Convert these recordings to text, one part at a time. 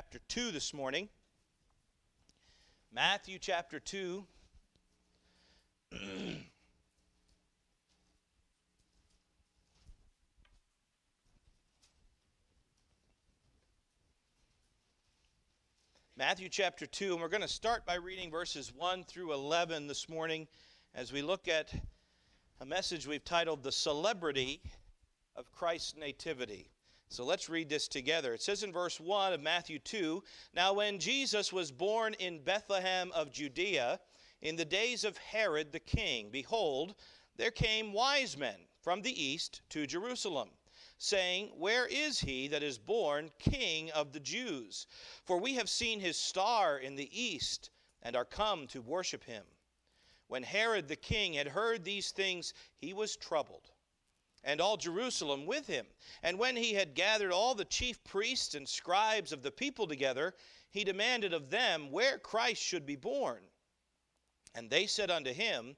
chapter 2 this morning. Matthew chapter 2. Matthew chapter 2, and we're going to start by reading verses 1 through 11 this morning as we look at a message we've titled The Celebrity of Christ's Nativity. So let's read this together. It says in verse 1 of Matthew 2 Now, when Jesus was born in Bethlehem of Judea, in the days of Herod the king, behold, there came wise men from the east to Jerusalem, saying, Where is he that is born king of the Jews? For we have seen his star in the east, and are come to worship him. When Herod the king had heard these things, he was troubled and all Jerusalem with him. And when he had gathered all the chief priests and scribes of the people together, he demanded of them where Christ should be born. And they said unto him,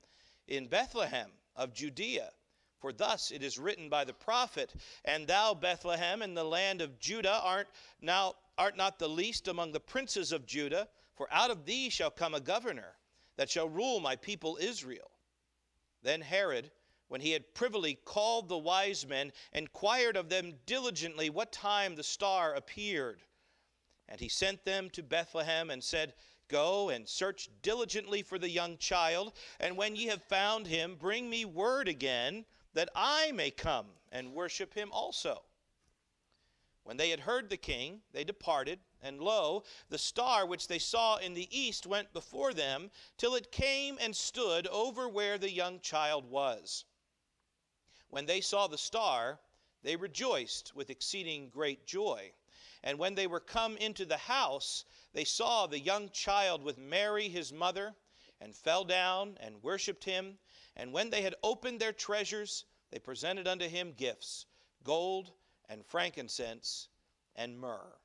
In Bethlehem of Judea. For thus it is written by the prophet, And thou, Bethlehem, in the land of Judah, art now art not the least among the princes of Judah, for out of thee shall come a governor that shall rule my people Israel. Then Herod when he had privily called the wise men, inquired of them diligently what time the star appeared. And he sent them to Bethlehem and said, Go and search diligently for the young child, and when ye have found him, bring me word again, that I may come and worship him also. When they had heard the king, they departed, and lo, the star which they saw in the east went before them, till it came and stood over where the young child was. When they saw the star, they rejoiced with exceeding great joy. And when they were come into the house, they saw the young child with Mary his mother, and fell down and worshipped him. And when they had opened their treasures, they presented unto him gifts gold and frankincense and myrrh.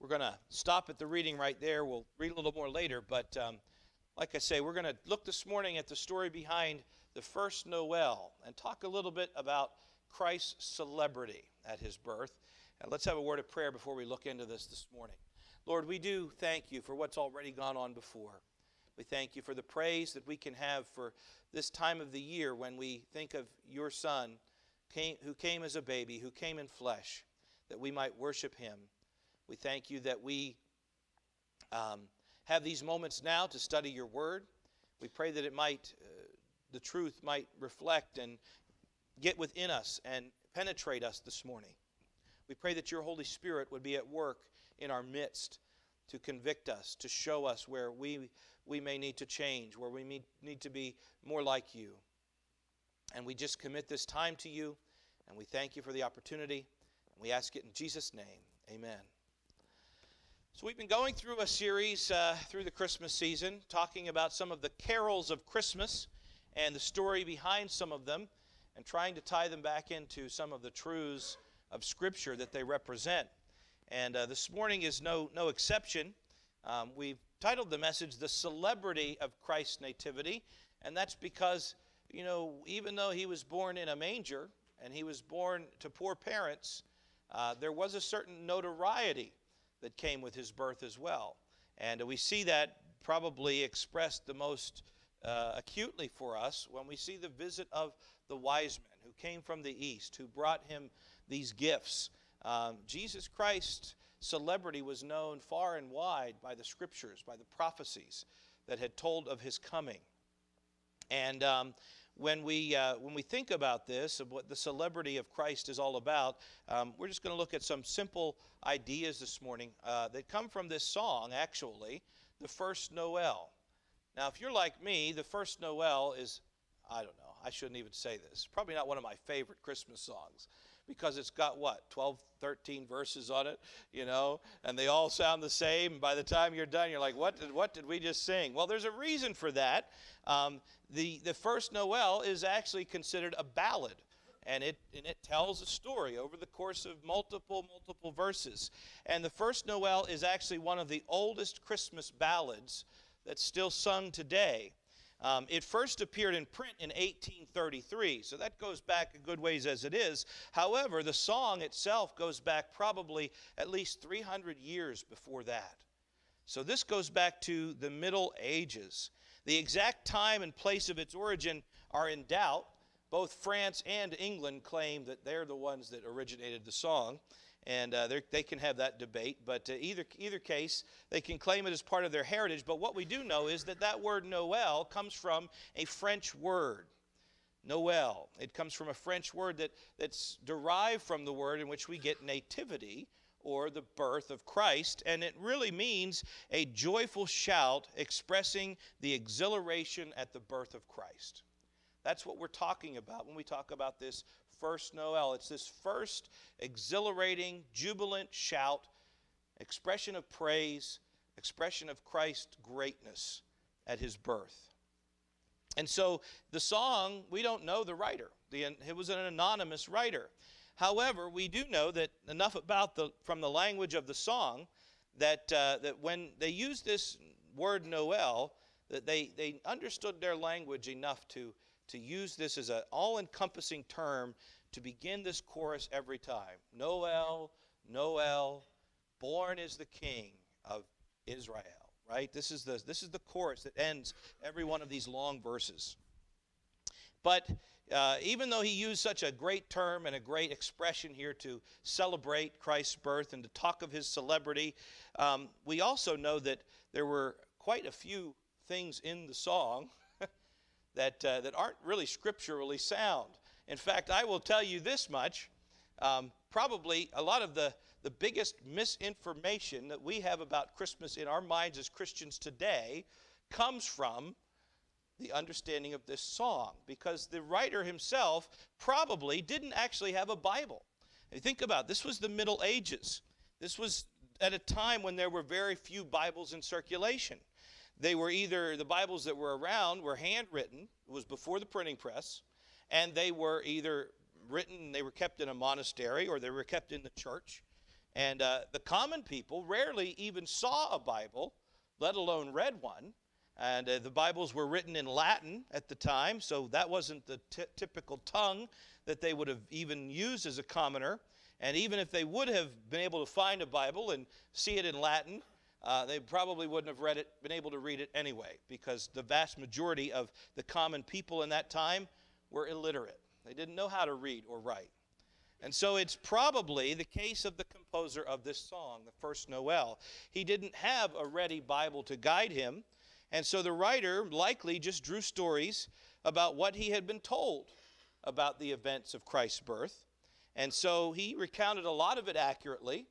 We're going to stop at the reading right there. We'll read a little more later, but um, like I say, we're going to look this morning at the story behind the first Noel and talk a little bit about Christ's celebrity at his birth. And let's have a word of prayer before we look into this this morning. Lord, we do thank you for what's already gone on before. We thank you for the praise that we can have for this time of the year when we think of your Son came, who came as a baby, who came in flesh, that we might worship him. We thank you that we um, have these moments now to study your word. We pray that it might uh, the truth might reflect and get within us and penetrate us this morning. We pray that your Holy Spirit would be at work in our midst to convict us, to show us where we, we may need to change, where we need, need to be more like you. And we just commit this time to you, and we thank you for the opportunity. And we ask it in Jesus' name. Amen. So, we've been going through a series uh, through the Christmas season, talking about some of the carols of Christmas and the story behind some of them and trying to tie them back into some of the truths of Scripture that they represent. And uh, this morning is no, no exception. Um, we've titled the message The Celebrity of Christ's Nativity, and that's because, you know, even though he was born in a manger and he was born to poor parents, uh, there was a certain notoriety that came with his birth as well. And we see that probably expressed the most uh, acutely for us when we see the visit of the wise men who came from the east, who brought him these gifts. Um, Jesus Christ's celebrity was known far and wide by the scriptures, by the prophecies that had told of his coming. And um, when we uh, when we think about this, of what the celebrity of Christ is all about, um, we're just going to look at some simple ideas this morning uh, that come from this song. Actually, the first Noel. Now, if you're like me, the first Noel is, I don't know, I shouldn't even say this. Probably not one of my favorite Christmas songs because it's got what, 12, 13 verses on it, you know, and they all sound the same. By the time you're done, you're like, what did, what did we just sing? Well, there's a reason for that. Um, the, the first Noel is actually considered a ballad. And it, and it tells a story over the course of multiple, multiple verses. And the first Noel is actually one of the oldest Christmas ballads that's still sung today. Um, it first appeared in print in 1833, so that goes back a good ways as it is. However, the song itself goes back probably at least 300 years before that. So this goes back to the Middle Ages. The exact time and place of its origin are in doubt. Both France and England claim that they're the ones that originated the song and uh, they can have that debate. But uh, either either case, they can claim it as part of their heritage. But what we do know is that that word Noel comes from a French word. Noel. It comes from a French word that, that's derived from the word in which we get nativity or the birth of Christ. And it really means a joyful shout expressing the exhilaration at the birth of Christ. That's what we're talking about when we talk about this first Noel. It's this first exhilarating, jubilant shout, expression of praise, expression of Christ's greatness at his birth. And so the song, we don't know the writer. The, it was an anonymous writer. However, we do know that enough about the from the language of the song that uh, that when they used this word Noel, that they they understood their language enough to to use this as an all encompassing term to begin this chorus every time. Noel, Noel, born is the King of Israel. Right? This is the this is the chorus that ends every one of these long verses. But uh, even though he used such a great term and a great expression here to celebrate Christ's birth and to talk of his celebrity, um, we also know that there were quite a few things in the song that, uh, that aren't really scripturally sound. In fact, I will tell you this much. Um, probably a lot of the, the biggest misinformation that we have about Christmas in our minds as Christians today comes from the understanding of this song because the writer himself probably didn't actually have a Bible. And think about it, this was the Middle Ages. This was at a time when there were very few Bibles in circulation. They were either, the Bibles that were around were handwritten, it was before the printing press, and they were either written, they were kept in a monastery or they were kept in the church. And uh, the common people rarely even saw a Bible, let alone read one. And uh, the Bibles were written in Latin at the time, so that wasn't the t- typical tongue that they would have even used as a commoner. And even if they would have been able to find a Bible and see it in Latin, uh, they probably wouldn't have read it, been able to read it anyway, because the vast majority of the common people in that time were illiterate. They didn't know how to read or write. And so it's probably the case of the composer of this song, the first Noel. He didn't have a ready Bible to guide him, and so the writer likely just drew stories about what he had been told about the events of Christ's birth. And so he recounted a lot of it accurately,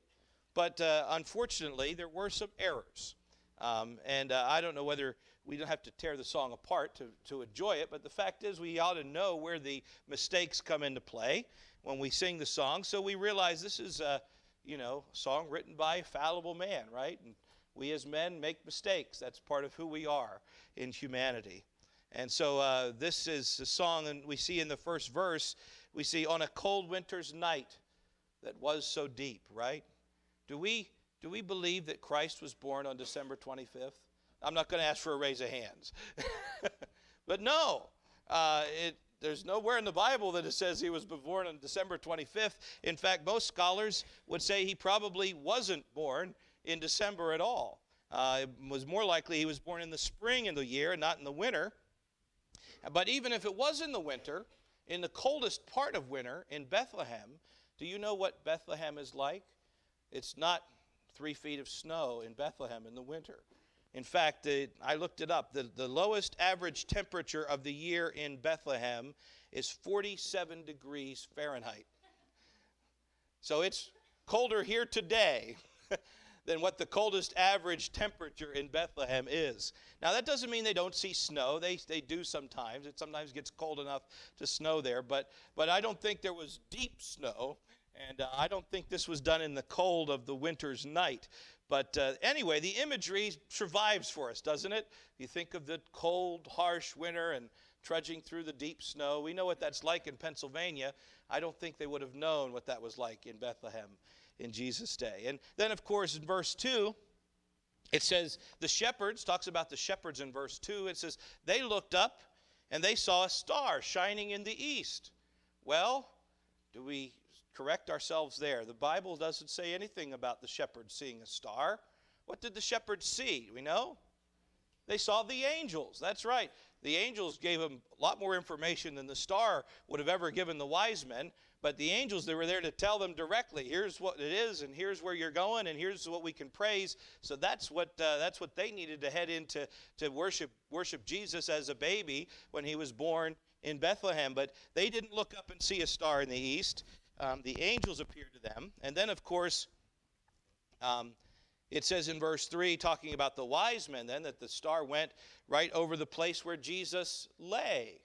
but uh, unfortunately, there were some errors. Um, and uh, I don't know whether we don't have to tear the song apart to, to enjoy it, but the fact is, we ought to know where the mistakes come into play when we sing the song. So we realize this is a, you know, song written by a fallible man, right? And we as men make mistakes. That's part of who we are in humanity. And so uh, this is a song, and we see in the first verse, we see, on a cold winter's night that was so deep, right? Do we, do we believe that Christ was born on December 25th? I'm not going to ask for a raise of hands. but no, uh, it, there's nowhere in the Bible that it says he was born on December 25th. In fact, most scholars would say he probably wasn't born in December at all. Uh, it was more likely he was born in the spring of the year, not in the winter. But even if it was in the winter, in the coldest part of winter in Bethlehem, do you know what Bethlehem is like? It's not three feet of snow in Bethlehem in the winter. In fact, I looked it up. The, the lowest average temperature of the year in Bethlehem is 47 degrees Fahrenheit. So it's colder here today than what the coldest average temperature in Bethlehem is. Now, that doesn't mean they don't see snow. They, they do sometimes. It sometimes gets cold enough to snow there, but, but I don't think there was deep snow and uh, I don't think this was done in the cold of the winter's night. But uh, anyway, the imagery survives for us, doesn't it? You think of the cold, harsh winter and trudging through the deep snow. We know what that's like in Pennsylvania. I don't think they would have known what that was like in Bethlehem in Jesus' day. And then, of course, in verse 2, It says, the shepherds, talks about the shepherds in verse 2. It says, they looked up and they saw a star shining in the east. Well, do we correct ourselves there? The Bible doesn't say anything about the shepherds seeing a star. What did the shepherds see? Do we know? They saw the angels. That's right. The angels gave them a lot more information than the star would have ever given the wise men. But the angels, they were there to tell them directly, here's what it is, and here's where you're going, and here's what we can praise. So that's what uh, that's what they needed to head into to worship worship Jesus as a baby when he was born in Bethlehem. But they didn't look up and see a star in the east. Um, the angels appeared to them, and then of course. Um, it says in verse 3, talking about the wise men, then, that the star went right over the place where Jesus lay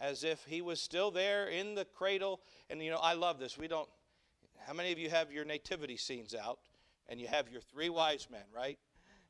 as if he was still there in the cradle. And you know, I love this. We don't, how many of you have your nativity scenes out and you have your three wise men, right?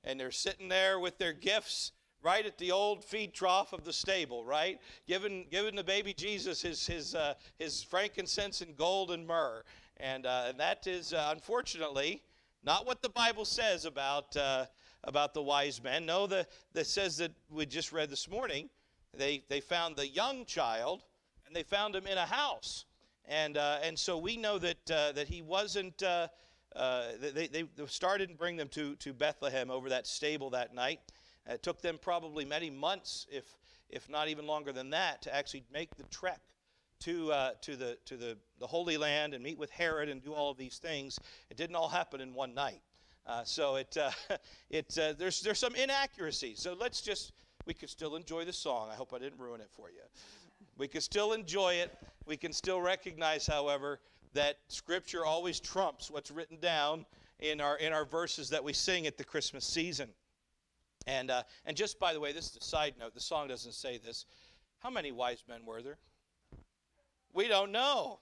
And they're sitting there with their gifts right at the old feed trough of the stable, right? Giving, giving the baby Jesus his, his, uh, his frankincense and gold and myrrh. And, uh, and that is, uh, unfortunately, not what the Bible says about, uh, about the wise men. No, the, that says that we just read this morning they, they found the young child and they found him in a house. And, uh, and so we know that, uh, that he wasn't, they, they started to bring them to, to Bethlehem over that stable that night. It took them probably many months, if, if not even longer than that, to actually make the trek to, uh, to, the, to the, the Holy Land and meet with Herod and do all of these things. It didn't all happen in one night. Uh, so it, uh, it, uh, there's, there's some inaccuracies. So let's just we could still enjoy the song. I hope I didn't ruin it for you. We could still enjoy it. We can still recognize, however, that Scripture always trumps what's written down in our in our verses that we sing at the Christmas season. And uh, and just by the way, this is a side note. The song doesn't say this. How many wise men were there? We don't know.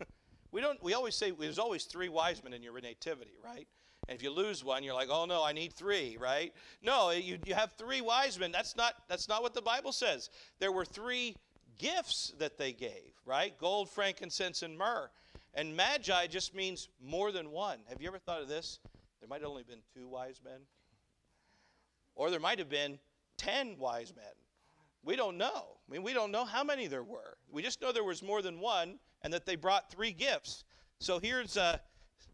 we don't. We always say there's always three wise men in your nativity, right? And if you lose one, you're like, oh no, I need three, right? No, you, you have three wise men. That's not, that's not what the Bible says. There were three gifts that they gave, right? Gold, frankincense, and myrrh. And magi just means more than one. Have you ever thought of this? There might have only been two wise men. Or there might have been ten wise men. We don't know. I mean, we don't know how many there were. We just know there was more than one and that they brought three gifts. So here's uh,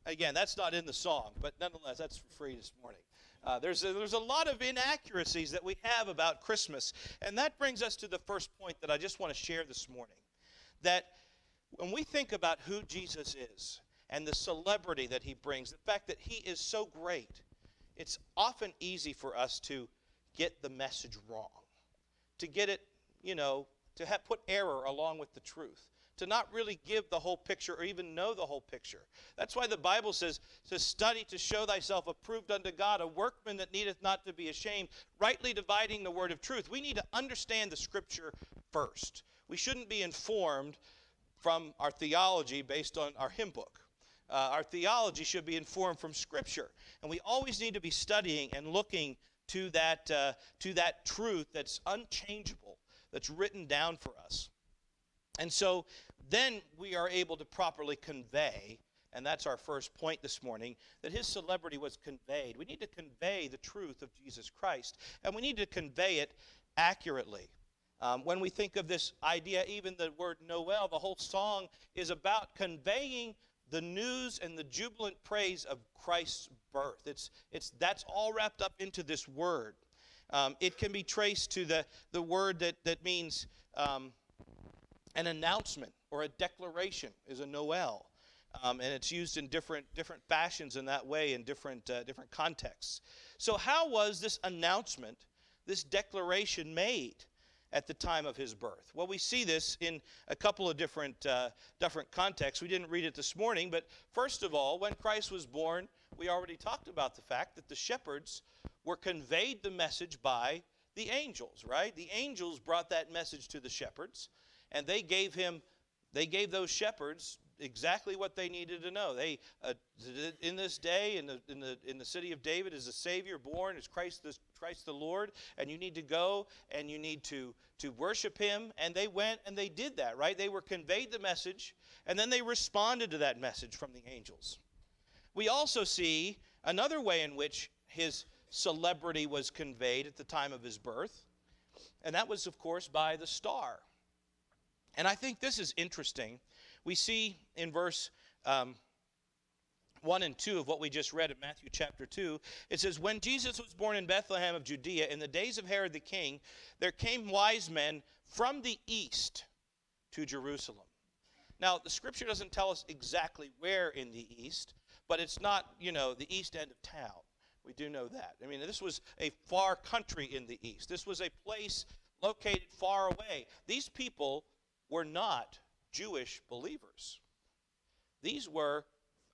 Again, that's not in the song, but nonetheless, that's for free this morning. Uh, there's, a, there's a lot of inaccuracies that we have about Christmas. And that brings us to the first point that I just want to share this morning. That when we think about who Jesus is and the celebrity that he brings, the fact that he is so great, it's often easy for us to get the message wrong, to get it, you know, to have put error along with the truth to not really give the whole picture or even know the whole picture. That's why the Bible says to study to show thyself approved unto God, a workman that needeth not to be ashamed, rightly dividing the word of truth. We need to understand the scripture first. We shouldn't be informed from our theology based on our hymn book. Uh, our theology should be informed from scripture. And we always need to be studying and looking to that, uh, to that truth that's unchangeable, that's written down for us. And so then we are able to properly convey, and that's our first point this morning, that his celebrity was conveyed. We need to convey the truth of Jesus Christ, and we need to convey it accurately. Um, when we think of this idea, even the word Noel, the whole song is about conveying the news and the jubilant praise of Christ's birth. It's, it's, that's all wrapped up into this word. Um, it can be traced to the, the word that, that means um, an announcement or a declaration is a Noel. Um, and it's used in different, different fashions in that way in different, uh, different contexts. So, how was this announcement, this declaration made at the time of his birth? Well, we see this in a couple of different, uh, different contexts. We didn't read it this morning, but first of all, when Christ was born, we already talked about the fact that the shepherds were conveyed the message by the angels, right? The angels brought that message to the shepherds and they gave him they gave those shepherds exactly what they needed to know. They, uh, in this day, in the, in, the, in the city of David, is a Savior born, is Christ the, Christ the Lord, and you need to go and you need to, to worship Him. And they went and they did that, right? They were conveyed the message, and then they responded to that message from the angels. We also see another way in which His celebrity was conveyed at the time of his birth. And that was, of course, by the star. And I think this is interesting. We see in verse um, 1 and 2 of what we just read in Matthew chapter 2, it says, When Jesus was born in Bethlehem of Judea in the days of Herod the king, there came wise men from the east to Jerusalem. Now, the scripture doesn't tell us exactly where in the east, but it's not, you know, the east end of town. We do know that. I mean, this was a far country in the east. This was a place located far away. These people were not Jewish believers. These were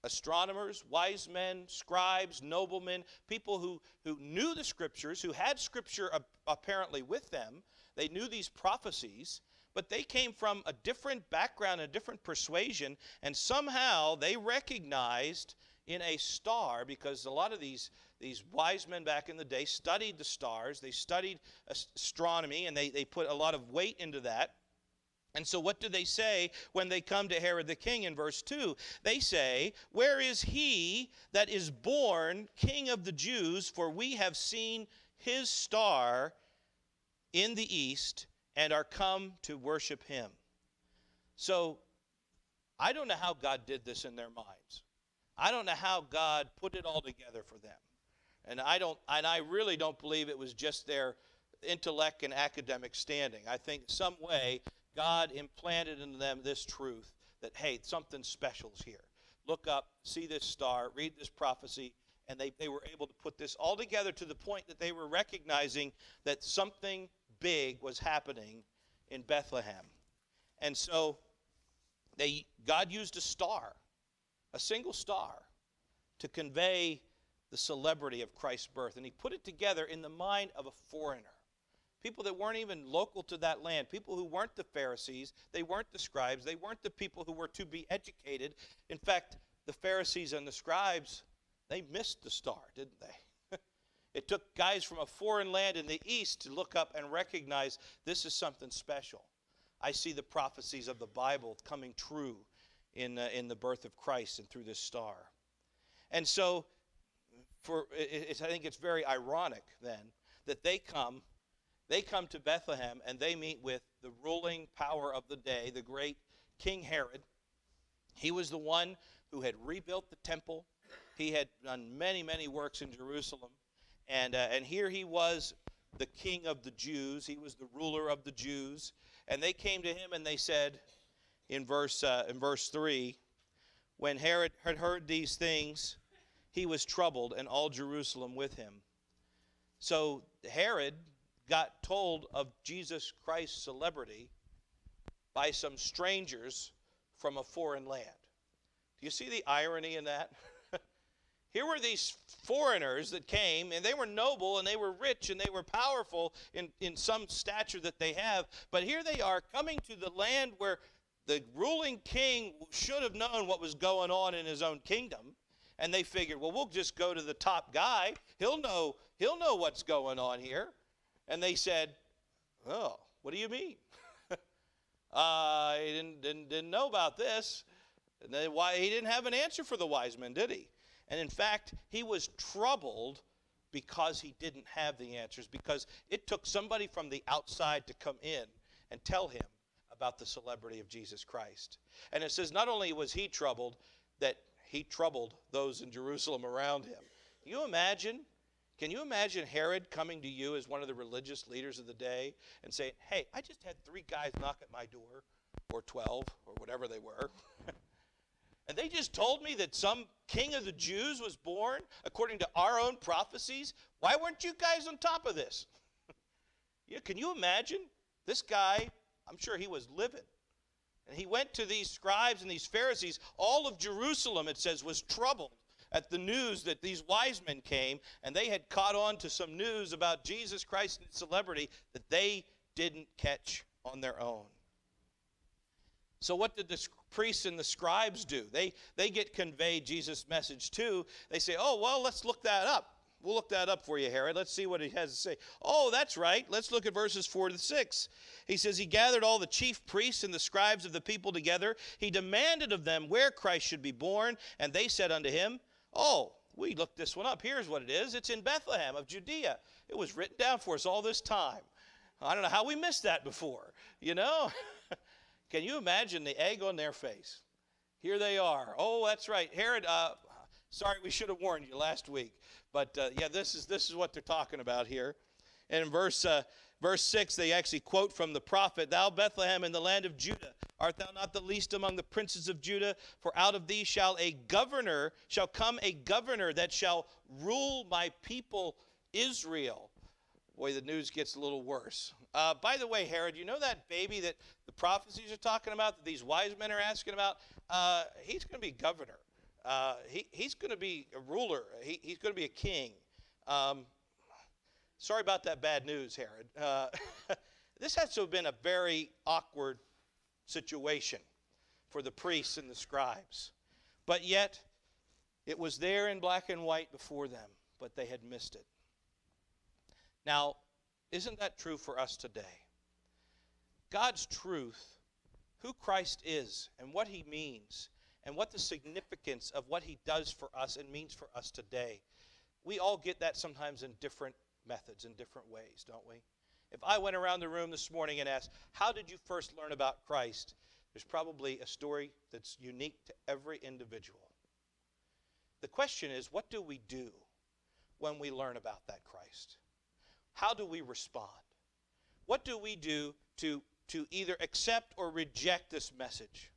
astronomers, wise men, scribes, noblemen, people who, who knew the scriptures, who had scripture apparently with them. They knew these prophecies, but they came from a different background, a different persuasion, and somehow they recognized in a star, because a lot of these, these wise men back in the day studied the stars, they studied astronomy, and they, they put a lot of weight into that. And so, what do they say when they come to Herod the king in verse 2? They say, Where is he that is born king of the Jews? For we have seen his star in the east and are come to worship him. So, I don't know how God did this in their minds. I don't know how God put it all together for them. And I don't and I really don't believe it was just their intellect and academic standing. I think some way God implanted in them this truth that, hey, something special's here. Look up, see this star, read this prophecy, and they, they were able to put this all together to the point that they were recognizing that something big was happening in Bethlehem. And so they God used a star, a single star, to convey the celebrity of Christ's birth. And he put it together in the mind of a foreigner people that weren't even local to that land, people who weren't the Pharisees, they weren't the scribes, they weren't the people who were to be educated. In fact, the Pharisees and the scribes, they missed the star, didn't they? it took guys from a foreign land in the east to look up and recognize this is something special. I see the prophecies of the Bible coming true in, uh, in the birth of Christ and through this star. And so, for I think it's very ironic then that they come they come to Bethlehem and they meet with the ruling power of the day, the great King Herod. He was the one who had rebuilt the temple. He had done many, many works in Jerusalem. And, uh, and here he was, the king of the Jews. He was the ruler of the Jews. And they came to him and they said, in verse, uh, in verse 3, when Herod had heard these things, he was troubled, and all Jerusalem with him. So Herod got told of Jesus Christ's celebrity by some strangers from a foreign land. Do you see the irony in that? Here were these foreigners that came, and they were noble and they were rich and they were powerful in, in some stature that they have. But here they are coming to the land where the ruling king should have known what was going on in his own kingdom. And they figured, well, we'll just go to the top guy. He'll know, he'll know what's going on here. And they said, Oh, what do you mean? uh, he didn't, didn't, didn't know about this. And they, why, he didn't have an answer for the wise men, did he? And in fact, he was troubled because he didn't have the answers, because it took somebody from the outside to come in and tell him about the celebrity of Jesus Christ. And it says not only was he troubled, that he troubled those in Jerusalem around him. Can you imagine can you imagine Herod coming to you as one of the religious leaders of the day and saying, Hey, I just had three guys knock at my door, or 12, or whatever they were. and they just told me that some king of the Jews was born according to our own prophecies. Why weren't you guys on top of this? yeah, can you imagine? This guy, I'm sure he was livid. And he went to these scribes and these Pharisees. All of Jerusalem, it says, was troubled at the news that these wise men came and they had caught on to some news about Jesus Christ and celebrity that they didn't catch on their own. So, what did the priests and the scribes do? They, they get conveyed Jesus' message too. They say, Oh, well, let's look that up. We'll look that up for you, Herod. Let's see what he has to say. Oh, that's right. Let's look at verses 4 to 6. He says, He gathered all the chief priests and the scribes of the people together. He demanded of them where Christ should be born, and they said unto him, Oh, we looked this one up. Here's what it is it's in Bethlehem of Judea. It was written down for us all this time. I don't know how we missed that before, you know? Can you imagine the egg on their face? Here they are. Oh, that's right. Herod, uh, sorry, we should have warned you last week. But uh, yeah, this is, this is what they're talking about here. And in verse, uh, verse 6, they actually quote from the prophet Thou, Bethlehem, in the land of Judah, art thou not the least among the princes of Judah? For out of thee shall a governor, shall come a governor that shall rule my people Israel. Boy, the news gets a little worse. Uh, by the way, Herod, you know that baby that the prophecies are talking about, that these wise men are asking about? Uh, he's going to be governor. Uh, he, he's going to be a ruler. He, he's going to be a king. Um, Sorry about that bad news, Herod. Uh, this has to have been a very awkward situation for the priests and the scribes. But yet, it was there in black and white before them, but they had missed it. Now, isn't that true for us today? God's truth, who Christ is and what he means, and what the significance of what he does for us and means for us today, we all get that sometimes in different methods in different ways, don't we? If I went around the room this morning and asked, How did you first learn about Christ? There's probably a story that's unique to every individual. The question is, what do we do when we learn about that Christ? How do we respond? What do we do to, to either accept or reject this message?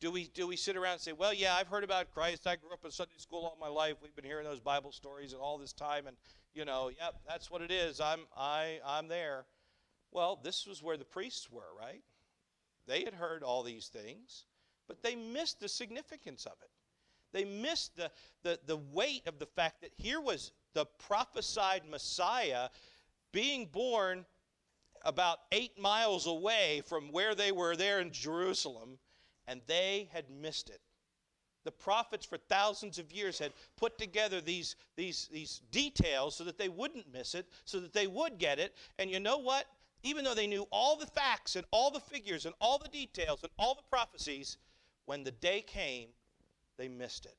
Do we, do we sit around and say, well, yeah, I've heard about Christ. I grew up in Sunday school all my life. We've been hearing those Bible stories and all this time, and you know, yep, that's what it is. I'm, I, I'm there. Well, this was where the priests were, right? They had heard all these things, but they missed the significance of it. They missed the, the, the weight of the fact that here was the prophesied Messiah being born about eight miles away from where they were there in Jerusalem, and they had missed it. The prophets for thousands of years had put together these, these, these details so that they wouldn't miss it, so that they would get it. And you know what? Even though they knew all the facts and all the figures and all the details and all the prophecies, when the day came, they missed it.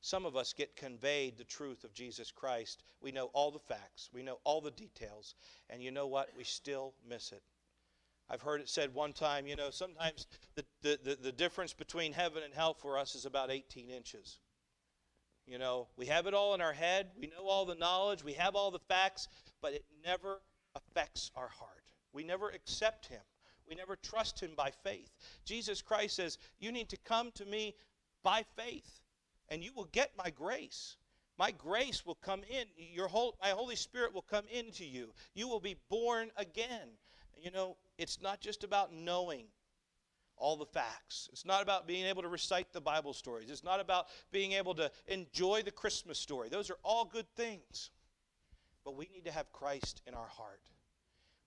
Some of us get conveyed the truth of Jesus Christ. We know all the facts, we know all the details, and you know what? We still miss it. I've heard it said one time, you know, sometimes the, the, the, the, difference between heaven and hell for us is about 18 inches. You know, we have it all in our head, we know all the knowledge, we have all the facts, but it never affects our heart. We never accept Him, we never trust Him by faith. Jesus Christ says, You need to come to me by faith, and you will get my grace. My grace will come in. Your whole, my Holy Spirit will come into you. You will be born again. You know, it's not just about knowing all the facts. It's not about being able to recite the Bible stories. It's not about being able to enjoy the Christmas story. Those are all good things. But we need to have Christ in our heart.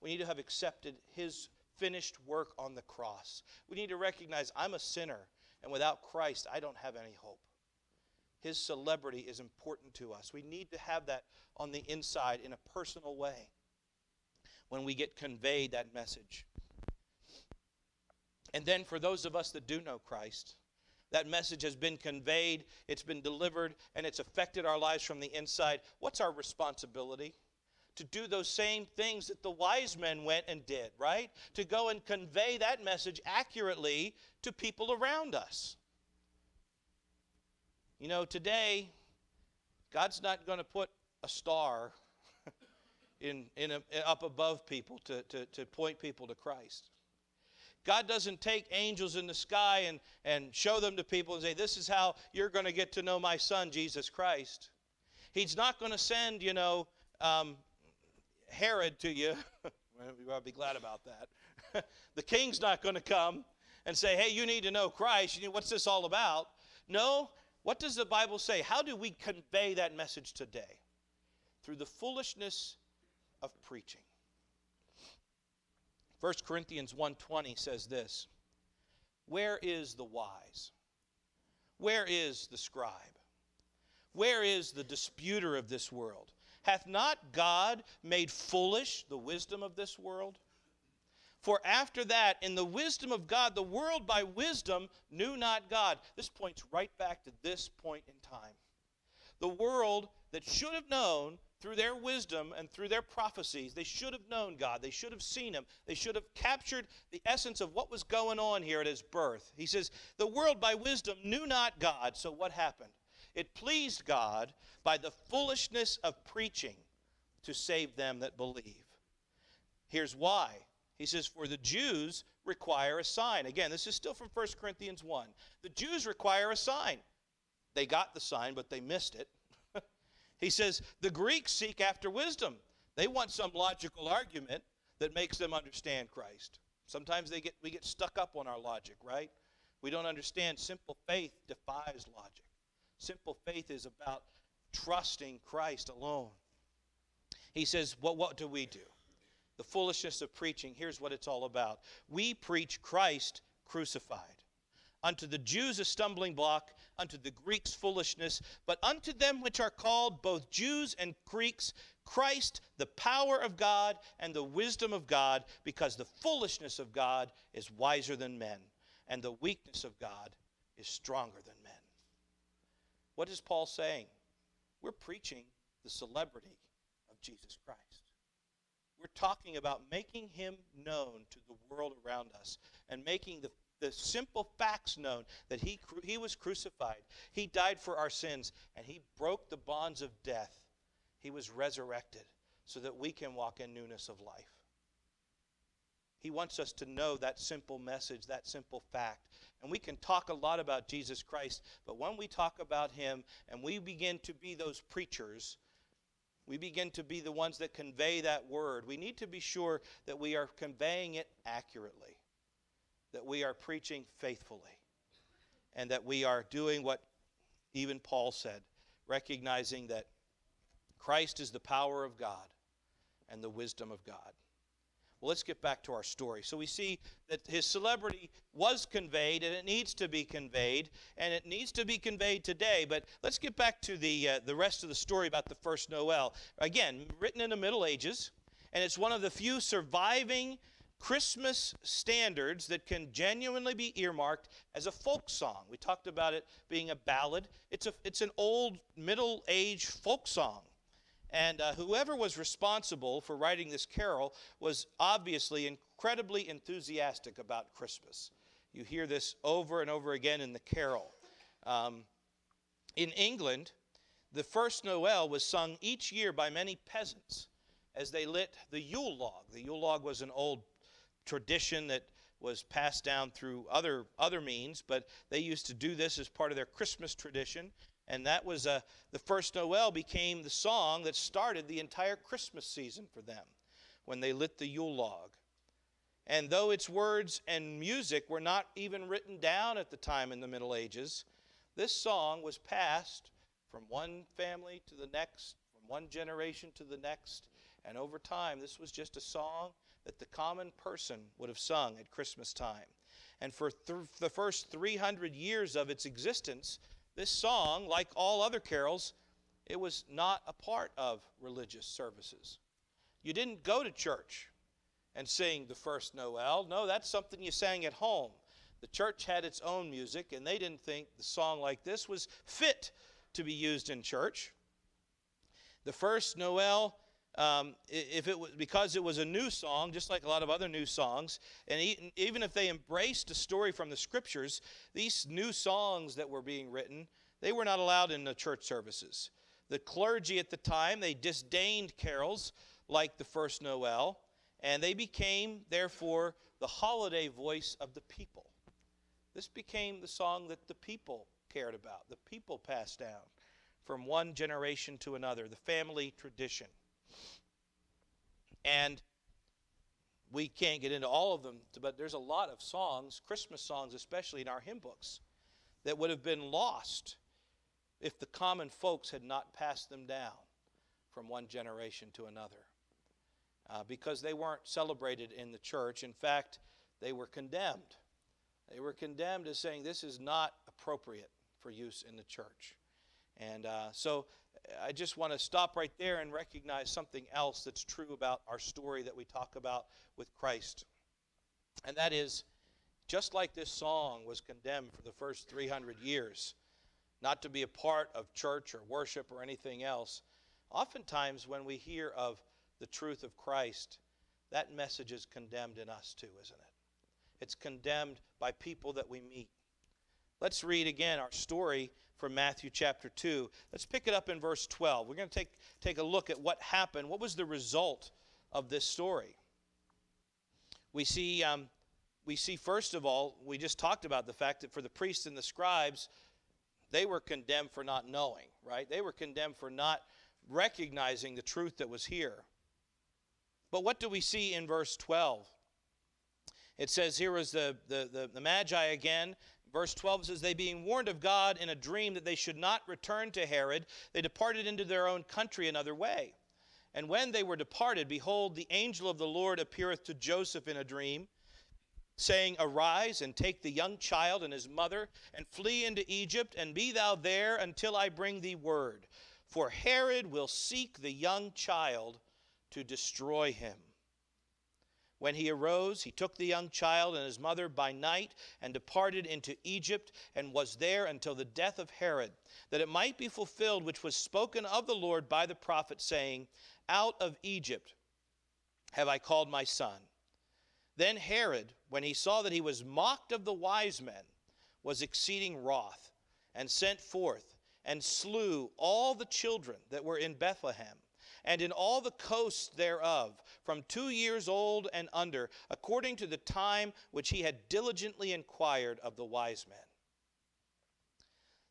We need to have accepted his finished work on the cross. We need to recognize I'm a sinner, and without Christ, I don't have any hope. His celebrity is important to us. We need to have that on the inside in a personal way when we get conveyed that message. And then for those of us that do know Christ, that message has been conveyed, it's been delivered, and it's affected our lives from the inside. What's our responsibility? To do those same things that the wise men went and did, right? To go and convey that message accurately to people around us. You know, today, God's not going to put a star in, in a, up above people to, to, to point people to Christ. God doesn't take angels in the sky and, and show them to people and say, This is how you're going to get to know my son, Jesus Christ. He's not going to send, you know, um, Herod to you. you to be glad about that. the king's not going to come and say, Hey, you need to know Christ. What's this all about? No. What does the Bible say? How do we convey that message today? Through the foolishness of preaching. 1 Corinthians 1:20 says this, "Where is the wise? Where is the scribe? Where is the disputer of this world? Hath not God made foolish the wisdom of this world?" For after that, in the wisdom of God, the world by wisdom knew not God. This points right back to this point in time. the world that should have known through their wisdom and through their prophecies, they should have known God. They should have seen Him. They should have captured the essence of what was going on here at His birth. He says, The world by wisdom knew not God. So what happened? It pleased God by the foolishness of preaching to save them that believe. Here's why. He says, For the Jews require a sign. Again, this is still from 1 Corinthians 1. The Jews require a sign. They got the sign, but they missed it. He says the Greeks seek after wisdom. They want some logical argument that makes them understand Christ. Sometimes they get, we get stuck up on our logic, right? We don't understand. Simple faith defies logic. Simple faith is about trusting Christ alone. He says, well, What do we do? The foolishness of preaching, here's what it's all about. We preach Christ crucified unto the Jews a stumbling block, unto the Greeks foolishness, but unto them which are called, both Jews and Greeks, Christ, the power of God and the wisdom of God, because the foolishness of God is wiser than men, and the weakness of God is stronger than men. What is Paul saying? We're preaching the celebrity of Jesus Christ. We're talking about making him known to the world around us and making the the simple facts known that he, he was crucified, he died for our sins, and he broke the bonds of death. He was resurrected so that we can walk in newness of life. He wants us to know that simple message, that simple fact. And we can talk a lot about Jesus Christ, but when we talk about him and we begin to be those preachers, we begin to be the ones that convey that word. We need to be sure that we are conveying it accurately that we are preaching faithfully and that we are doing what even Paul said, recognizing that Christ is the power of God and the wisdom of God. Well, let's get back to our story. So we see that his celebrity was conveyed, and it needs to be conveyed, and it needs to be conveyed today. But let's get back to the uh, the rest of the story about the first Noel. Again, written in the Middle Ages, and it's one of the few surviving Christmas standards that can genuinely be earmarked as a folk song. We talked about it being a ballad. It's, a, it's an old middle age folk song. And uh, whoever was responsible for writing this carol was obviously incredibly enthusiastic about Christmas. You hear this over and over again in the carol. Um, in England, the first Noel was sung each year by many peasants as they lit the Yule log. The Yule log was an old tradition that was passed down through other other means, but they used to do this as part of their Christmas tradition, and that was uh, the first Noel became the song that started the entire Christmas season for them when they lit the Yule log. And though its words and music were not even written down at the time in the Middle Ages, this song was passed from one family to the next, from one generation to the next, and over time, this was just a song that the common person would have sung at Christmas time. And for th- the first 300 years of its existence, this song, like all other carols, it was not a part of religious services. You didn't go to church and sing the first Noel. No, that's something you sang at home. The church had its own music, and they didn't think the song like this was fit to be used in church. The first Noel um, if it was because it was a new song, just like a lot of other new songs, and even if they embraced a story from the scriptures, these new songs that were being written, they were not allowed in the church services. The clergy at the time they disdained carols like the first Noel, and they became therefore the holiday voice of the people. This became the song that the people cared about, the people passed down from one generation to another, the family tradition. And we can't get into all of them, but there's a lot of songs, Christmas songs especially in our hymn books, that would have been lost if the common folks had not passed them down from one generation to another. Uh, because they weren't celebrated in the church. In fact, they were condemned. They were condemned as saying this is not appropriate for use in the church. And uh, so I just want to stop right there and recognize something else that's true about our story that we talk about with Christ. And that is, just like this song was condemned for the first 300 years, not to be a part of church or worship or anything else, oftentimes when we hear of the truth of Christ, that message is condemned in us too, isn't it? It's condemned by people that we meet. Let's read again our story from Matthew chapter 2. Let's pick it up in verse 12. We're going to take, take a look at what happened. What was the result of this story? We see, um, we see, first of all, we just talked about the fact that for the priests and the scribes, they were condemned for not knowing, right? They were condemned for not recognizing the truth that was here. But what do we see in verse 12? It says here was the, the, the, the Magi again. Verse 12 says, They being warned of God in a dream that they should not return to Herod, they departed into their own country another way. And when they were departed, behold, the angel of the Lord appeareth to Joseph in a dream, saying, Arise and take the young child and his mother, and flee into Egypt, and be thou there until I bring thee word. For Herod will seek the young child to destroy him. When he arose, he took the young child and his mother by night and departed into Egypt and was there until the death of Herod, that it might be fulfilled which was spoken of the Lord by the prophet, saying, Out of Egypt have I called my son. Then Herod, when he saw that he was mocked of the wise men, was exceeding wroth, and sent forth and slew all the children that were in Bethlehem and in all the coasts thereof, from two years old and under, according to the time which he had diligently inquired of the wise men.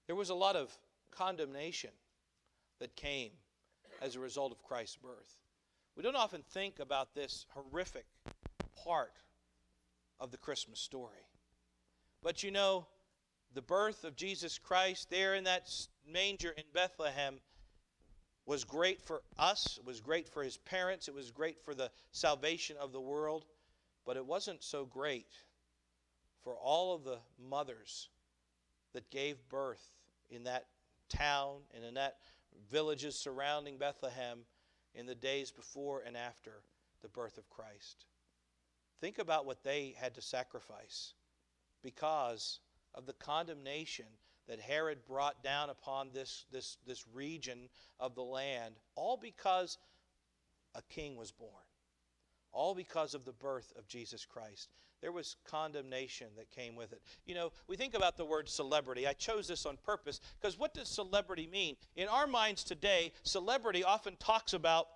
There was a lot of condemnation that came as a result of Christ's birth. We don't often think about this horrific part of the Christmas story. But you know, the birth of Jesus Christ there in that manger in Bethlehem was great for us, it was great for his parents, it was great for the salvation of the world, but it wasn't so great for all of the mothers that gave birth in that town and in that villages surrounding Bethlehem in the days before and after the birth of Christ. Think about what they had to sacrifice because of the condemnation that Herod brought down upon this, this, this region of the land, all because a king was born, all because of the birth of Jesus Christ. There was condemnation that came with it. You know, we think about the word celebrity. I chose this on purpose because what does celebrity mean? In our minds today, celebrity often talks about,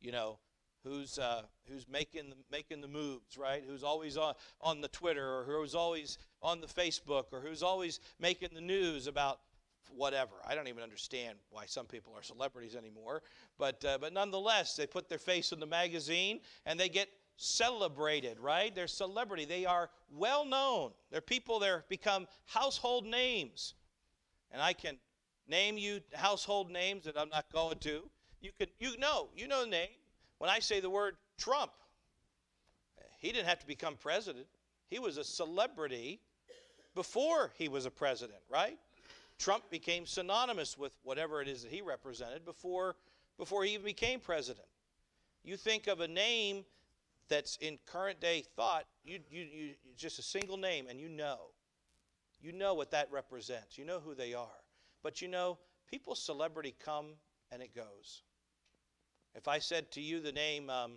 you know, who's uh, who's making the, making the moves, right? Who's always on on the Twitter or who's always on the Facebook or who's always making the news about whatever. I don't even understand why some people are celebrities anymore, but uh, but nonetheless, they put their face in the magazine and they get celebrated, right? They're celebrity. They are well known. They're people. They're become household names, and I can name you household names that I'm not going to. You could you know you know the name when I say the word Trump, he didn't have to become president. He was a celebrity before he was a president, right? Trump became synonymous with whatever it is that he represented before, before he even became president. You think of a name that's in current day thought, you, you, you, just a single name, and you know. You know what that represents. You know who they are. But you know, people's celebrity come and it goes. If I said to you the name um,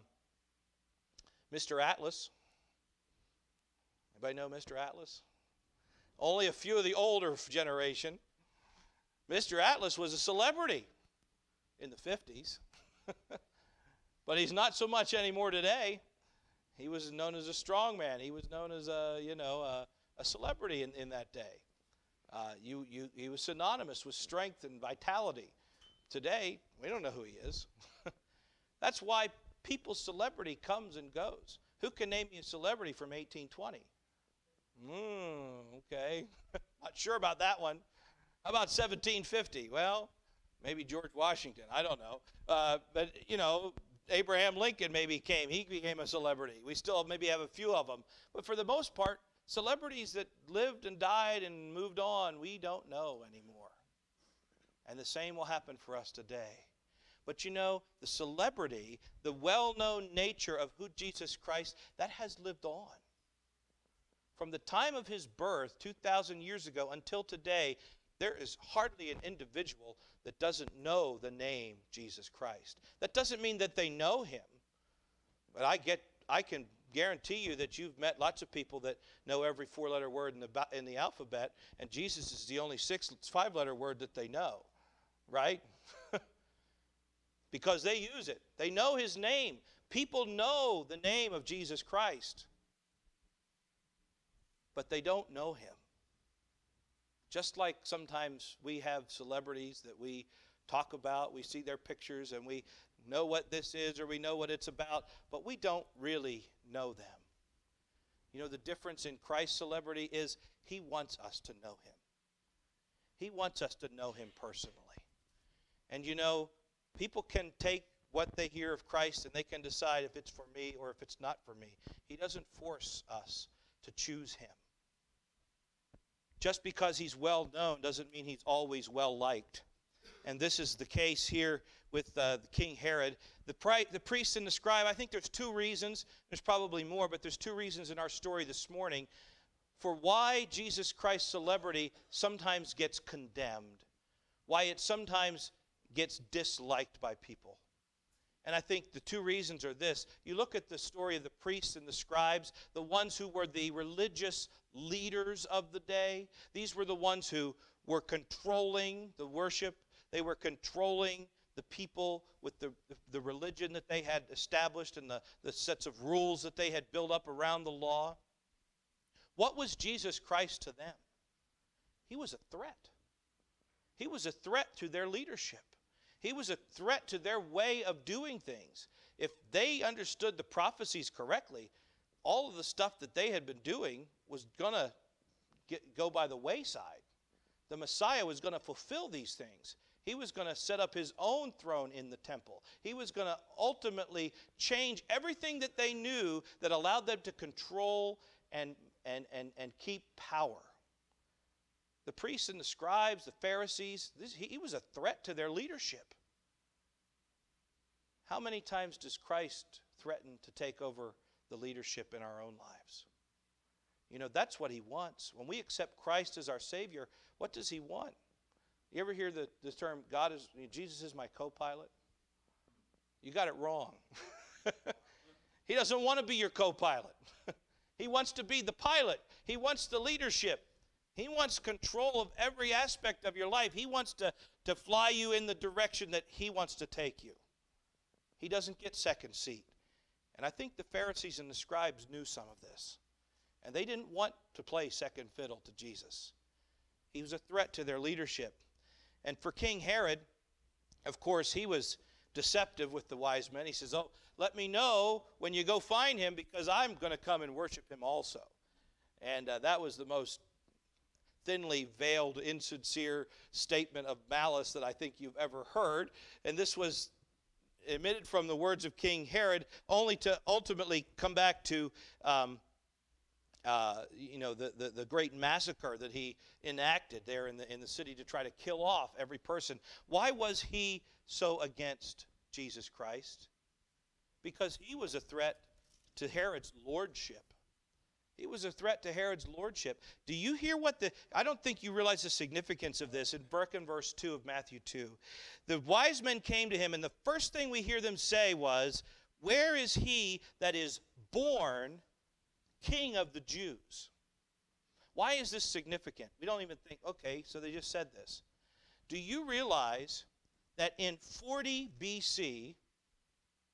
Mr. Atlas, anybody know Mr. Atlas? Only a few of the older generation. Mr. Atlas was a celebrity in the 50s, but he's not so much anymore today. He was known as a strong man. He was known as a, you know, a, a celebrity in, in that day. Uh, you, you, he was synonymous with strength and vitality. Today, we don't know who he is. That's why people's celebrity comes and goes. Who can name me a celebrity from 1820? Hmm, okay. Not sure about that one. How about 1750? Well, maybe George Washington. I don't know. Uh, but, you know, Abraham Lincoln maybe came. He became a celebrity. We still maybe have a few of them. But for the most part, celebrities that lived and died and moved on, we don't know anymore. And the same will happen for us today. But you know, the celebrity, the well known nature of who Jesus Christ, that has lived on. From the time of his birth, 2,000 years ago, until today, there is hardly an individual that doesn't know the name Jesus Christ. That doesn't mean that they know him. But I get I can guarantee you that you've met lots of people that know every four-letter word in the in the alphabet and Jesus is the only six five-letter word that they know. Right? because they use it. They know his name. People know the name of Jesus Christ. But they don't know him. Just like sometimes we have celebrities that we talk about, we see their pictures and we know what this is or we know what it's about, but we don't really know them. You know, the difference in Christ's celebrity is he wants us to know him. He wants us to know him personally. And you know, people can take what they hear of Christ and they can decide if it's for me or if it's not for me. He doesn't force us to choose him. Just because he's well known doesn't mean he's always well liked. And this is the case here with uh, King Herod. The, pri- the priest and the scribe, I think there's two reasons. There's probably more, but there's two reasons in our story this morning for why Jesus Christ's celebrity sometimes gets condemned, why it sometimes gets disliked by people. And I think the two reasons are this. You look at the story of the priests and the scribes, the ones who were the religious leaders of the day. These were the ones who were controlling the worship, they were controlling the people with the, the religion that they had established and the, the sets of rules that they had built up around the law. What was Jesus Christ to them? He was a threat. He was a threat to their leadership. He was a threat to their way of doing things. If they understood the prophecies correctly, all of the stuff that they had been doing was going to go by the wayside. The Messiah was going to fulfill these things. He was going to set up his own throne in the temple. He was going to ultimately change everything that they knew that allowed them to control and, and, and, and keep power. The priests and the scribes, the Pharisees, this, he, he was a threat to their leadership. How many times does Christ threaten to take over the leadership in our own lives? You know, that's what he wants. When we accept Christ as our Savior, what does he want? You ever hear the, the term, God is, Jesus is my co pilot? You got it wrong. he doesn't want to be your co pilot, he wants to be the pilot, he wants the leadership. He wants control of every aspect of your life. He wants to, to fly you in the direction that He wants to take you. He doesn't get second seat. And I think the Pharisees and the scribes knew some of this. And they didn't want to play second fiddle to Jesus. He was a threat to their leadership. And for King Herod, of course, he was deceptive with the wise men. He says, Oh, let me know when you go find him because I'm going to come and worship him also. And uh, that was the most thinly veiled, insincere statement of malice that I think you've ever heard. And this was emitted from the words of King Herod, only to ultimately come back to. Um, uh, you know, the, the, the, great massacre that he enacted there in the, in the city to try to kill off every person. Why was he so against Jesus Christ? Because he was a threat to Herod's lordship. He was a threat to Herod's lordship. Do you hear what the. I don't think you realize the significance of this in in verse 2 of Matthew 2. The wise men came to him, and the first thing we hear them say was, Where is he that is born king of the Jews? Why is this significant? We don't even think, okay, so they just said this. Do you realize that in 40 BC,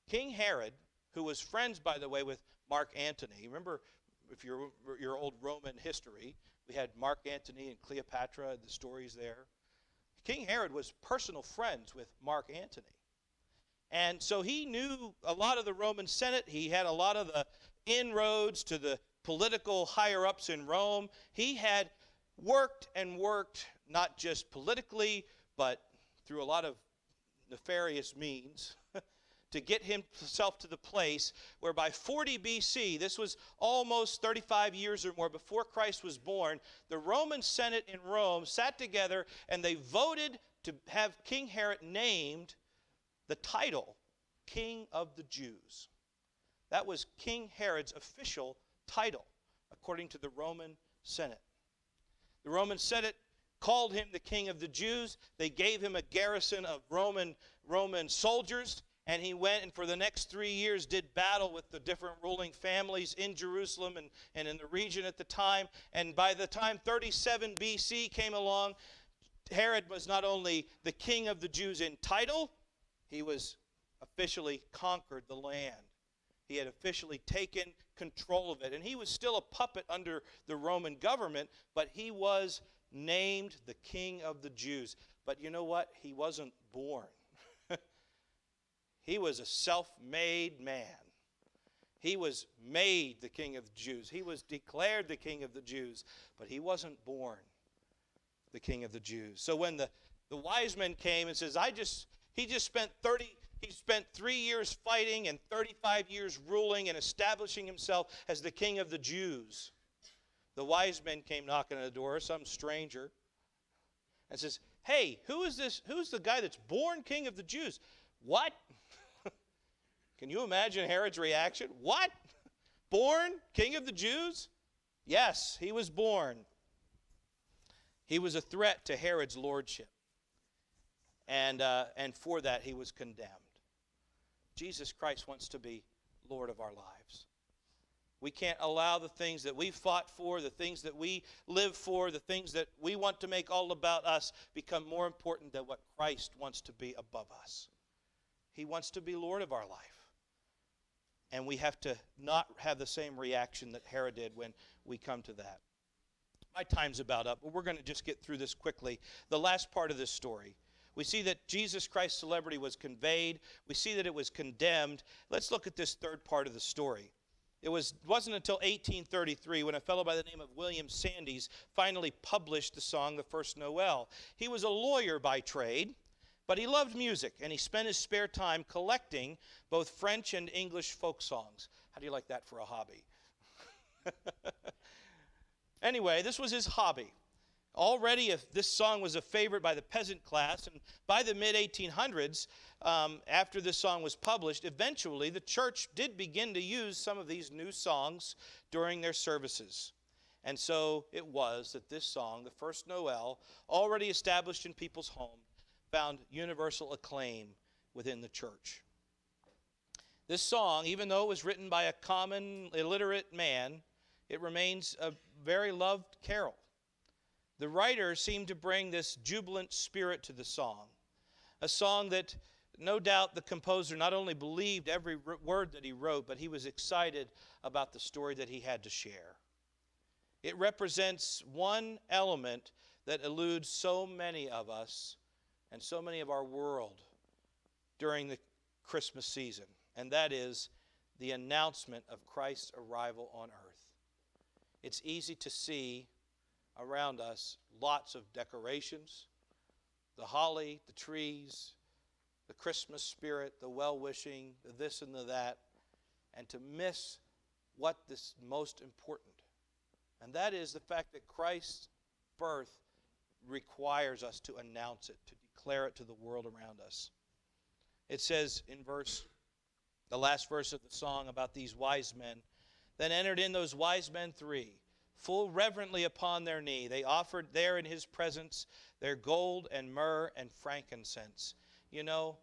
King Herod, who was friends, by the way, with Mark Antony, remember if you're your old Roman history, we had Mark Antony and Cleopatra, the stories there. King Herod was personal friends with Mark Antony. And so he knew a lot of the Roman Senate. He had a lot of the inroads to the political higher ups in Rome. He had worked and worked, not just politically, but through a lot of nefarious means to get himself to the place where by 40 BC, this was almost 35 years or more before Christ was born, the Roman Senate in Rome sat together and they voted to have King Herod named the title King of the Jews. That was King Herod's official title, according to the Roman Senate. The Roman Senate called him the king of the Jews. They gave him a garrison of Roman, Roman soldiers. And he went and for the next three years did battle with the different ruling families in Jerusalem and, and in the region at the time. And by the time 37 BC came along, Herod was not only the king of the Jews in title, he was officially conquered the land. He had officially taken control of it. And he was still a puppet under the Roman government, but he was named the king of the Jews. But you know what? He wasn't born. He was a self made man. He was made the king of the Jews. He was declared the king of the Jews, but he wasn't born the king of the Jews. So when the, the wise men came and says, I just, he just spent 30, he spent three years fighting and 35 years ruling and establishing himself as the king of the Jews. The wise men came knocking on the door, some stranger, and says, Hey, who is this? Who's the guy that's born king of the Jews? What? Can you imagine Herod's reaction? What? Born king of the Jews? Yes, he was born. He was a threat to Herod's lordship. And, uh, and for that, he was condemned. Jesus Christ wants to be Lord of our lives. We can't allow the things that we fought for, the things that we live for, the things that we want to make all about us become more important than what Christ wants to be above us. He wants to be Lord of our life. And we have to not have the same reaction that Herod did when we come to that. My time's about up, but we're going to just get through this quickly. The last part of this story. We see that Jesus Christ's celebrity was conveyed. We see that it was condemned. Let's look at this third part of the story. It was, wasn't until 1833 when a fellow by the name of William Sandys finally published the song, The First Noel. He was a lawyer by trade, but he loved music, and he spent his spare time collecting both French and English folk songs. How do you like that for a hobby? Anyway, this was his hobby. Already, if this song was a favorite by the peasant class, and by the mid 1800s, um, after this song was published, eventually the church did begin to use some of these new songs during their services. And so it was that this song, the first Noel, already established in people's home, found universal acclaim within the church. This song, even though it was written by a common illiterate man, it remains a very loved carol. The writer seemed to bring this jubilant spirit to the song, a song that no doubt the composer not only believed every word that he wrote, but he was excited about the story that he had to share. It represents one element that eludes so many of us and so many of our world during the Christmas season, and that is the announcement of Christ's arrival on earth it's easy to see around us lots of decorations the holly, the trees, the Christmas spirit, the well wishing, the this and the that, and to miss what is most important. And that is the fact that Christ's birth requires us to announce it, to declare it to the world around us. It says in verse, the last verse of the song about these wise men then entered in those wise men three, full reverently upon their knee. They offered there in his presence their gold and myrrh and frankincense. You know,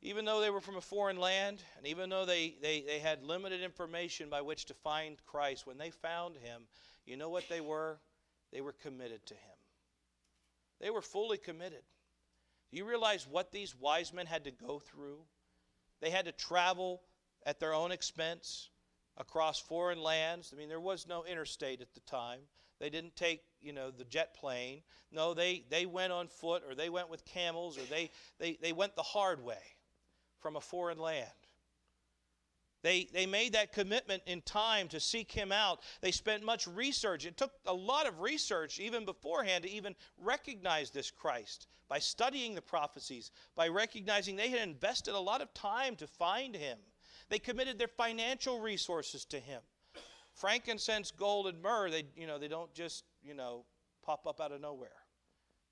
even though they were from a foreign land, and even though they, they, they had limited information by which to find Christ, when they found him, you know what they were? They were committed to him. They were fully committed. Do you realize what these wise men had to go through? They had to travel at their own expense across foreign lands. I mean, there was no interstate at the time. They didn't take, you know, the jet plane. No, they, they went on foot or they went with camels or they, they, they went the hard way from a foreign land. They, they made that commitment in time to seek him out. They spent much research. It took a lot of research even beforehand to even recognize this Christ by studying the prophecies, by recognizing they had invested a lot of time to find him. They committed their financial resources to him. Frankincense, gold, and myrrh, they, you know, they don't just, you know, pop up out of nowhere.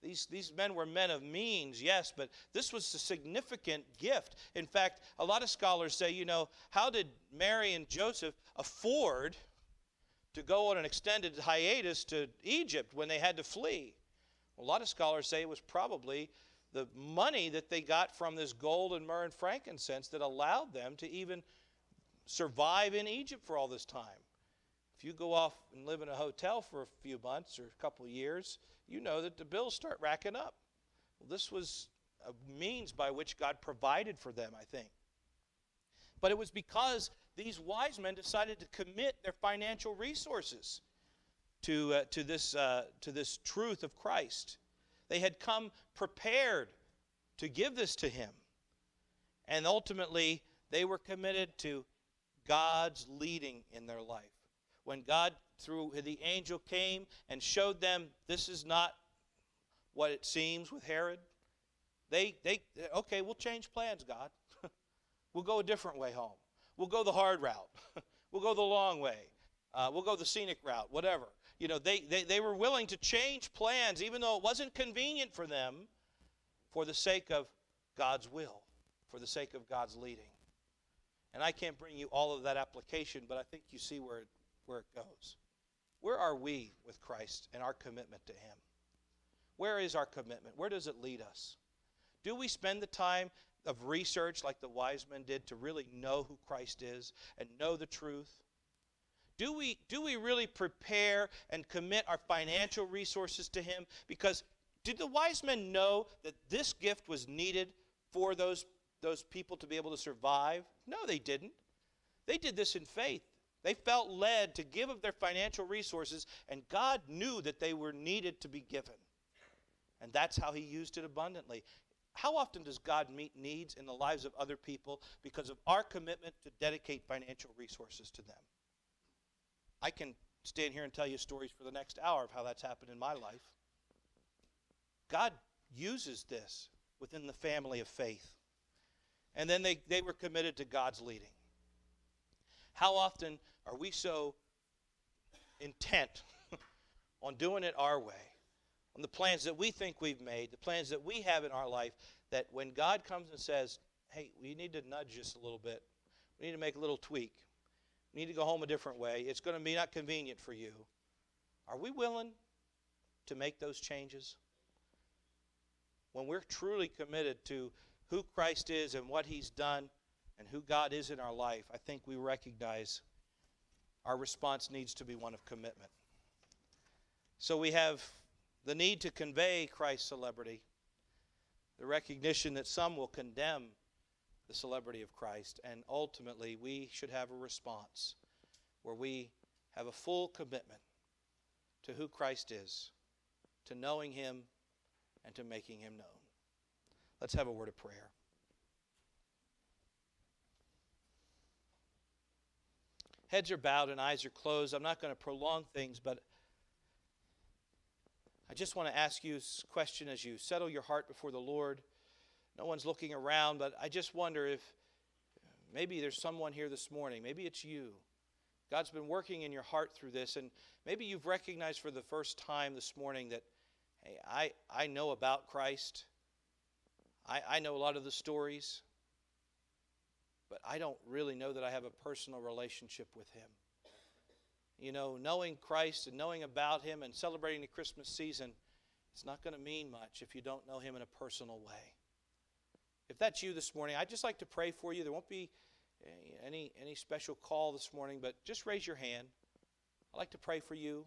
These, these men were men of means, yes, but this was a significant gift. In fact, a lot of scholars say, you know, how did Mary and Joseph afford to go on an extended hiatus to Egypt when they had to flee? A lot of scholars say it was probably the money that they got from this gold and myrrh and frankincense that allowed them to even survive in Egypt for all this time. If you go off and live in a hotel for a few months or a couple years, you know that the bills start racking up. Well, this was a means by which God provided for them, I think. But it was because these wise men decided to commit their financial resources to, uh, to, this, uh, to this truth of Christ. They had come prepared to give this to him. And ultimately, they were committed to God's leading in their life. When God, through the angel, came and showed them this is not what it seems with Herod, they, they okay, we'll change plans, God. we'll go a different way home. We'll go the hard route. we'll go the long way. Uh, we'll go the scenic route, whatever. You know, they, they, they were willing to change plans, even though it wasn't convenient for them, for the sake of God's will, for the sake of God's leading. And I can't bring you all of that application, but I think you see where it, where it goes. Where are we with Christ and our commitment to Him? Where is our commitment? Where does it lead us? Do we spend the time of research like the wise men did to really know who Christ is and know the truth? Do we, do we really prepare and commit our financial resources to Him? Because did the wise men know that this gift was needed for those, those people to be able to survive? No, they didn't. They did this in faith. They felt led to give of their financial resources, and God knew that they were needed to be given. And that's how He used it abundantly. How often does God meet needs in the lives of other people because of our commitment to dedicate financial resources to them? I can stand here and tell you stories for the next hour of how that's happened in my life. God uses this within the family of faith. And then they, they were committed to God's leading. How often are we so intent on doing it our way, on the plans that we think we've made, the plans that we have in our life, that when God comes and says, hey, we need to nudge just a little bit, we need to make a little tweak, we need to go home a different way, it's going to be not convenient for you. Are we willing to make those changes? when we're truly committed to who Christ is and what He's done and who God is in our life, I think we recognize our response needs to be one of commitment. So we have the need to convey Christ's celebrity, the recognition that some will condemn the celebrity of Christ, and ultimately we should have a response where we have a full commitment to who Christ is, to knowing Him and to making him known. Let's have a word of prayer. Heads are bowed and eyes are closed. I'm not going to prolong things, but I just want to ask you a question as you settle your heart before the Lord. No one's looking around, but I just wonder if maybe there's someone here this morning. Maybe it's you. God's been working in your heart through this, and maybe you've recognized for the first time this morning that Hey, I, I know about Christ. I, I know a lot of the stories, but I don't really know that I have a personal relationship with Him. You know, knowing Christ and knowing about Him and celebrating the Christmas season, it's not going to mean much if you don't know Him in a personal way. If that's you this morning, I'd just like to pray for you. There won't be eh, any, any special call this morning, but just raise your hand. I'd like to pray for you.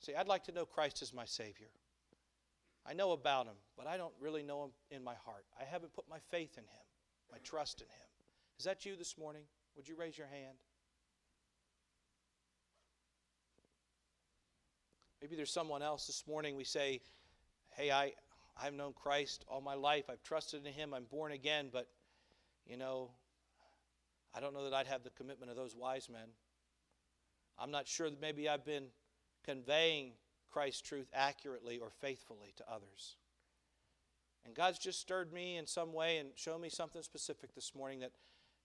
See, I'd like to know Christ as my Savior. I know about Him, but I don't really know Him in my heart. I haven't put my faith in Him, my trust in Him. Is that you this morning? Would you raise your hand? Maybe there's someone else this morning. We say, Hey, I, I've known Christ all my life. I've trusted in Him. I'm born again, but, you know, I don't know that I'd have the commitment of those wise men. I'm not sure that maybe I've been conveying Christ's truth accurately or faithfully to others. And God's just stirred me in some way and shown me something specific this morning that,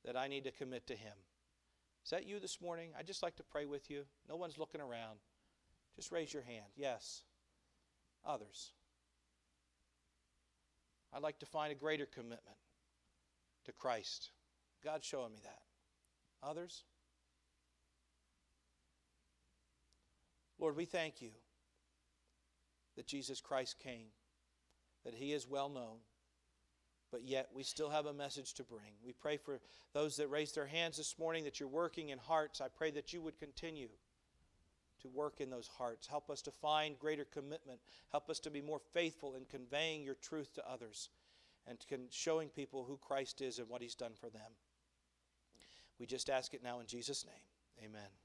that I need to commit to Him. Is that you this morning? I'd just like to pray with you. No one's looking around. Just raise your hand. Yes. Others. I'd like to find a greater commitment to Christ. God's showing me that. Others? Lord, we thank you that Jesus Christ came, that he is well known, but yet we still have a message to bring. We pray for those that raised their hands this morning that you're working in hearts. I pray that you would continue to work in those hearts. Help us to find greater commitment. Help us to be more faithful in conveying your truth to others and showing people who Christ is and what he's done for them. We just ask it now in Jesus' name. Amen.